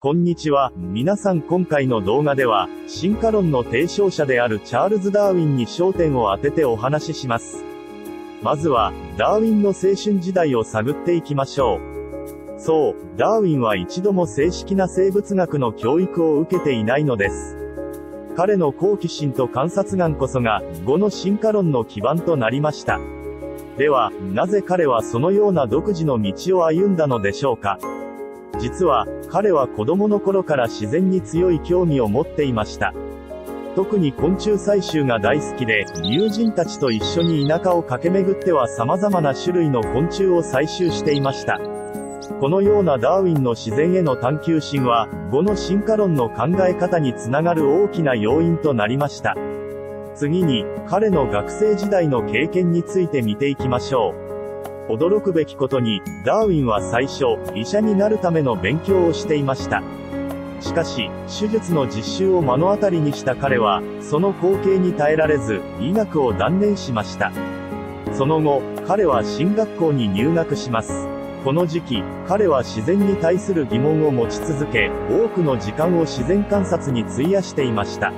こんにちは。皆さん今回の動画では、進化論の提唱者であるチャールズ・ダーウィンに焦点を当ててお話しします。まずは、ダーウィンの青春時代を探っていきましょう。そう、ダーウィンは一度も正式な生物学の教育を受けていないのです。彼の好奇心と観察眼こそが、語の進化論の基盤となりました。では、なぜ彼はそのような独自の道を歩んだのでしょうか？実は、彼は子供の頃から自然に強い興味を持っていました。特に昆虫採集が大好きで、友人たちと一緒に田舎を駆け巡っては様々な種類の昆虫を採集していました。このようなダーウィンの自然への探求心は、語の進化論の考え方につながる大きな要因となりました。次に、彼の学生時代の経験について見ていきましょう。驚くべきことに、ダーウィンは最初、医者になるための勉強をしていました。しかし、手術の実習を目の当たりにした彼は、その光景に耐えられず、医学を断念しました。その後、彼は進学校に入学します。この時期、彼は自然に対する疑問を持ち続け、多くの時間を自然観察に費やしていました。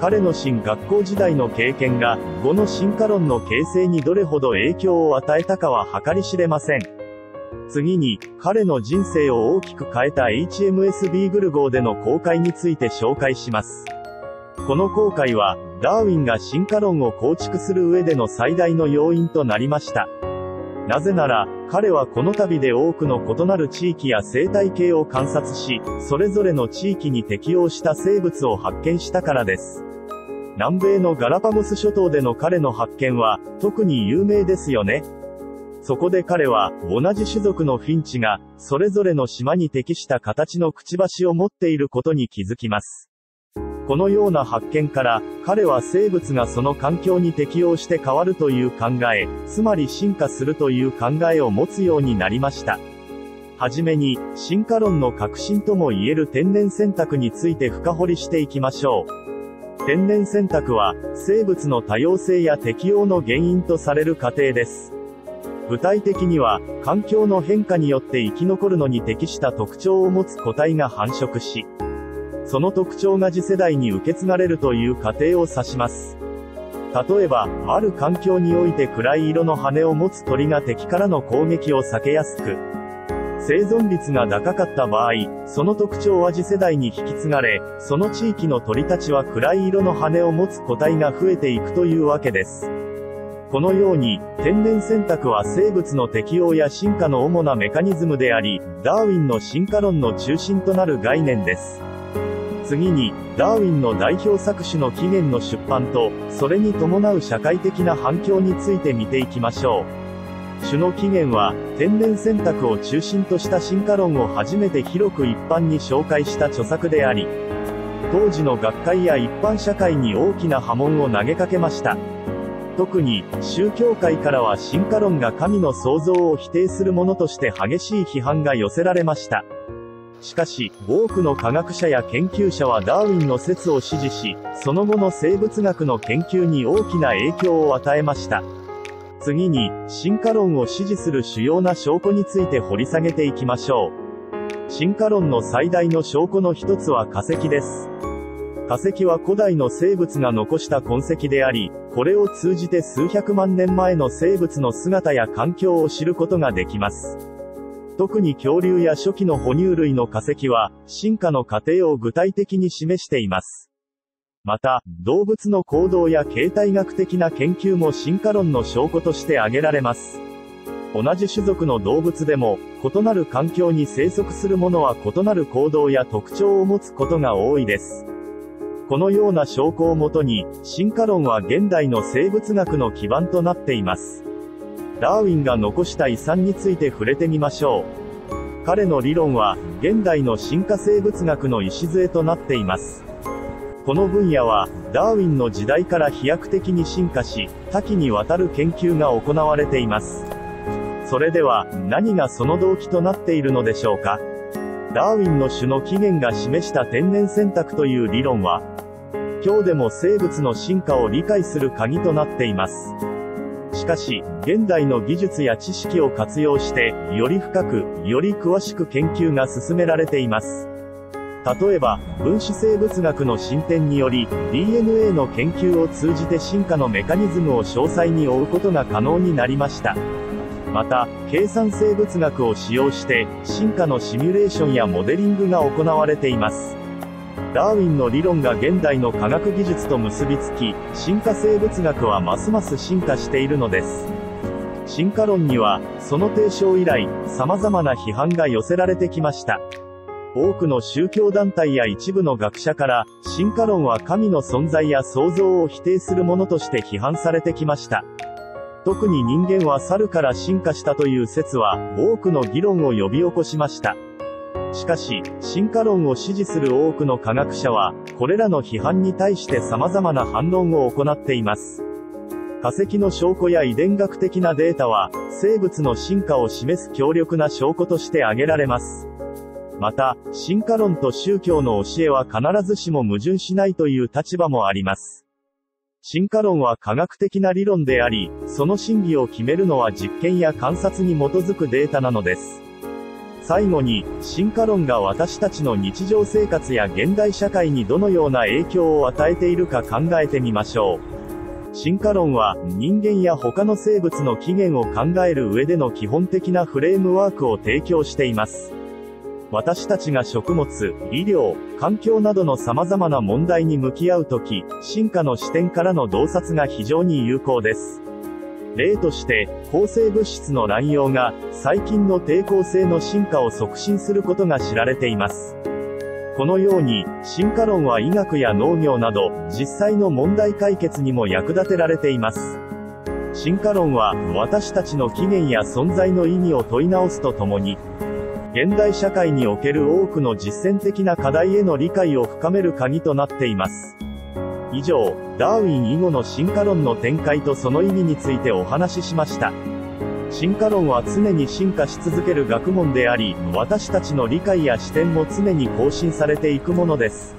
彼の新学校時代の経験が、語の進化論の形成にどれほど影響を与えたかは計り知れません。次に、彼の人生を大きく変えた HMS ビーグル号での公開について紹介します。この航海は、ダーウィンが進化論を構築する上での最大の要因となりました。なぜなら、彼はこの旅で多くの異なる地域や生態系を観察し、それぞれの地域に適応した生物を発見したからです。南米のガラパゴス諸島での彼の発見は、特に有名ですよね。そこで彼は、同じ種族のフィンチが、それぞれの島に適した形のくちばしを持っていることに気づきます。このような発見から、彼は生物がその環境に適応して変わるという考え、つまり進化するという考えを持つようになりました。はじめに、進化論の核心とも言える天然選択について深掘りしていきましょう。天然選択は、生物の多様性や適応の原因とされる過程です。具体的には、環境の変化によって生き残るのに適した特徴を持つ個体が繁殖し、その特徴が次世代に受け継がれるという過程を指します。例えば、ある環境において暗い色の羽を持つ鳥が敵からの攻撃を避けやすく、生存率が高かった場合、その特徴は次世代に引き継がれ、その地域の鳥たちは暗い色の羽を持つ個体が増えていくというわけです。このように、天然選択は生物の適応や進化の主なメカニズムであり、ダーウィンの進化論の中心となる概念です。次に、ダーウィンの代表作種の起源の出版と、それに伴う社会的な反響について見ていきましょう。種の起源は、天然選択を中心とした進化論を初めて広く一般に紹介した著作であり、当時の学会や一般社会に大きな波紋を投げかけました。特に、宗教界からは進化論が神の創造を否定するものとして激しい批判が寄せられました。しかし、多くの科学者や研究者はダーウィンの説を支持し、その後の生物学の研究に大きな影響を与えました。次に、進化論を支持する主要な証拠について掘り下げていきましょう。進化論の最大の証拠の一つは化石です。化石は古代の生物が残した痕跡であり、これを通じて数百万年前の生物の姿や環境を知ることができます。特に恐竜や初期の哺乳類の化石は、進化の過程を具体的に示しています。また、動物の行動や形態学的な研究も進化論の証拠として挙げられます。同じ種族の動物でも、異なる環境に生息するものは異なる行動や特徴を持つことが多いです。このような証拠をもとに、進化論は現代の生物学の基盤となっています。ダーウィンが残した遺産について触れてみましょう。彼の理論は、現代の進化生物学の礎となっています。この分野は、ダーウィンの時代から飛躍的に進化し、多岐にわたる研究が行われています。それでは、何がその動機となっているのでしょうか？ダーウィンの種の起源が示した天然選択という理論は、今日でも生物の進化を理解する鍵となっています。しかし、現代の技術や知識を活用して、より深く、より詳しく研究が進められています。例えば、分子生物学の進展により、DNA の研究を通じて進化のメカニズムを詳細に追うことが可能になりました。また、計算生物学を使用して、進化のシミュレーションやモデリングが行われています。ダーウィンの理論が現代の科学技術と結びつき、進化生物学はますます進化しているのです。進化論には、その提唱以来、様々な批判が寄せられてきました。多くの宗教団体や一部の学者から、進化論は神の存在や創造を否定するものとして批判されてきました。特に人間は猿から進化したという説は、多くの議論を呼び起こしました。しかし、進化論を支持する多くの科学者は、これらの批判に対して様々な反論を行っています。化石の証拠や遺伝学的なデータは、生物の進化を示す強力な証拠として挙げられます。また、進化論と宗教の教えは必ずしも矛盾しないという立場もあります。進化論は科学的な理論であり、その真偽を決めるのは実験や観察に基づくデータなのです。最後に、進化論が私たちの日常生活や現代社会にどのような影響を与えているか考えてみましょう。進化論は、人間や他の生物の起源を考える上での基本的なフレームワークを提供しています。私たちが食物、医療、環境などの様々な問題に向き合うとき、進化の視点からの洞察が非常に有効です。例として、抗生物質の乱用が、細菌の抵抗性の進化を促進することが知られています。このように、進化論は医学や農業など、実際の問題解決にも役立てられています。進化論は、私たちの起源や存在の意味を問い直すとともに、現代社会における多くの実践的な課題への理解を深める鍵となっています。以上、ダーウィン以後の進化論の展開とその意味についてお話ししました。進化論は常に進化し続ける学問であり、私たちの理解や視点も常に更新されていくものです。